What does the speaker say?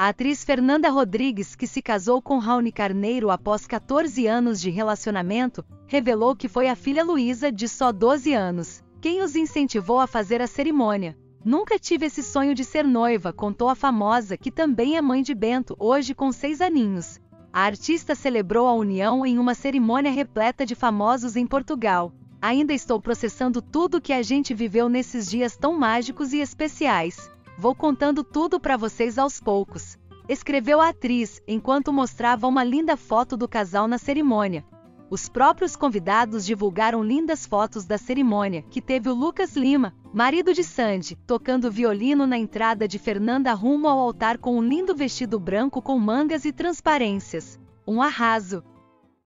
A atriz Fernanda Rodrigues, que se casou com Raoni Carneiro após 14 anos de relacionamento, revelou que foi a filha Luísa, de só 12 anos, quem os incentivou a fazer a cerimônia. Nunca tive esse sonho de ser noiva, contou a famosa, que também é mãe de Bento, hoje com seis aninhos. A artista celebrou a união em uma cerimônia repleta de famosos em Portugal. Ainda estou processando tudo que a gente viveu nesses dias tão mágicos e especiais. Vou contando tudo para vocês aos poucos. Escreveu a atriz enquanto mostrava uma linda foto do casal na cerimônia. Os próprios convidados divulgaram lindas fotos da cerimônia, que teve o Lucas Lima, marido de Sandy, tocando violino na entrada de Fernanda rumo ao altar com um lindo vestido branco com mangas e transparências. Um arraso.